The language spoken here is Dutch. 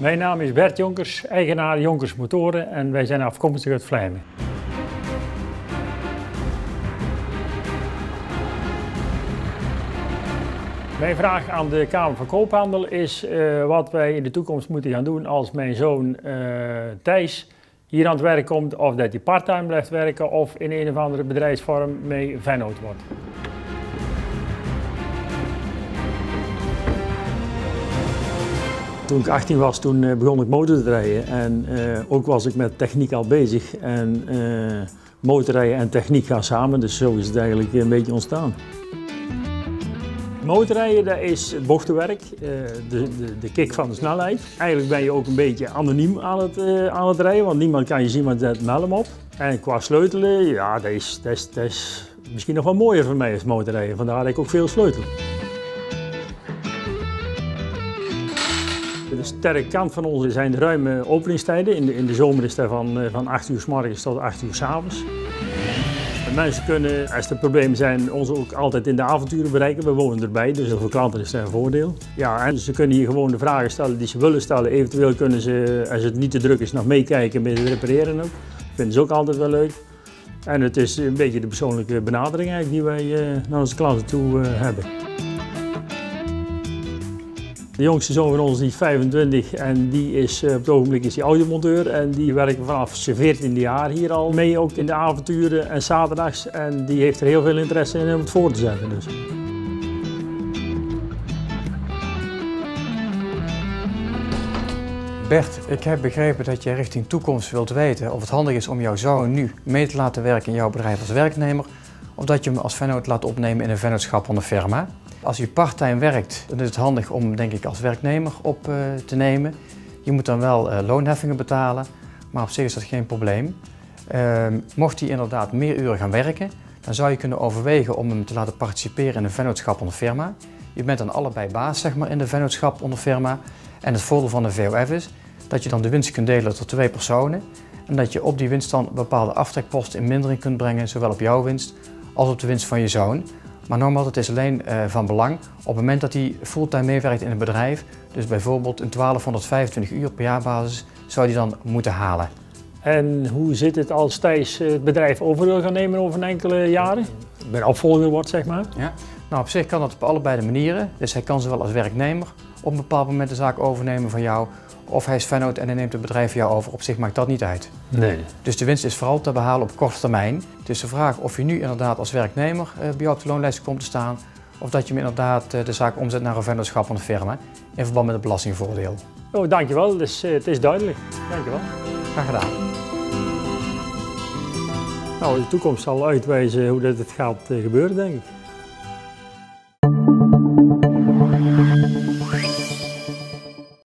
Mijn naam is Bert Jonkers, eigenaar Jonkers Motoren en wij zijn afkomstig uit Vlijmen. Mijn vraag aan de Kamer van Koophandel is uh, wat wij in de toekomst moeten gaan doen als mijn zoon uh, Thijs hier aan het werk komt of dat hij parttime blijft werken of in een of andere bedrijfsvorm mee vennoot wordt. Toen ik 18 was, toen uh, begon ik motor te rijden en ook was ik met techniek al bezig en motorrijden en techniek gaan samen, dus zo is het eigenlijk een beetje ontstaan. Motorrijden dat is het bochtenwerk, eh, de, de, de kick van de snelheid. Eigenlijk ben je ook een beetje anoniem aan het, uh, aan het rijden, want niemand kan je zien, maar zet een op. En qua sleutelen, ja, dat is, dat, is, dat is misschien nog wel mooier voor mij als motorrijden. Vandaar dat ik ook veel sleutel. De sterke kant van ons zijn de ruime openingstijden. In de, in de zomer is dat van, eh, van 8 uur s morgens tot 8 uur s avonds. Mensen kunnen, als er problemen zijn, ons ook altijd in de avonturen bereiken. We wonen erbij, dus voor klanten is dat een voordeel. Ja, en ze kunnen hier gewoon de vragen stellen die ze willen stellen. Eventueel kunnen ze, als het niet te druk is, nog meekijken met het repareren ook. Dat vinden ze ook altijd wel leuk. En het is een beetje de persoonlijke benadering eigenlijk die wij uh, naar onze klanten toe uh, hebben. De jongste zoon van ons is 25 en die is eh, op het ogenblik is die automonteur en die werkt vanaf zijn 14e jaar hier al mee, ook in de avonturen en zaterdags. En die heeft er heel veel interesse in om het voor te zetten. Dus. Bert, ik heb begrepen dat je richting toekomst wilt weten of het handig is om jouw zoon nu mee te laten werken in jouw bedrijf als werknemer, of dat je hem als vennoot laat opnemen in een vennootschap onder firma. Als je parttime werkt, dan is het handig om denk ik als werknemer op uh, te nemen. Je moet dan wel uh, loonheffingen betalen, maar op zich is dat geen probleem. Uh, mocht hij inderdaad meer uren gaan werken, dan zou je kunnen overwegen om hem te laten participeren in een vennootschap onder firma. Je bent dan allebei baas zeg maar, in de vennootschap onder firma. En het voordeel van de VOF is dat je dan de winst kunt delen tot twee personen. En dat je op die winst dan bepaalde aftrekposten in mindering kunt brengen, zowel op jouw winst als op de winst van je zoon. Maar nogmaals, het is alleen uh, van belang op het moment dat hij fulltime meewerkt in het bedrijf. Dus bijvoorbeeld een 1225 uur per jaarbasis zou hij dan moeten halen. En hoe zit het als Thijs het bedrijf over wil gaan nemen over een enkele jaren? Bij opvolger wordt, zeg maar. Ja. Nou, op zich kan dat op allebei de manieren. Dus hij kan zowel als werknemer op een bepaald moment de zaak overnemen van jou. Of hij is vennoot en hij neemt het bedrijf van jou over. Op zich maakt dat niet uit. Nee. Dus de winst is vooral te behalen op korte termijn. Het is de vraag of je nu inderdaad als werknemer uh, bij jou op de loonlijst komt te staan. Of dat je hem inderdaad uh, de zaak omzet naar een vennootschap van de firma. In verband met het belastingvoordeel. Oh, dankjewel. Dus, uh, het is duidelijk. Dankjewel. Graag gedaan. Nou, de toekomst zal uitwijzen hoe dat het gaat gebeuren, denk ik.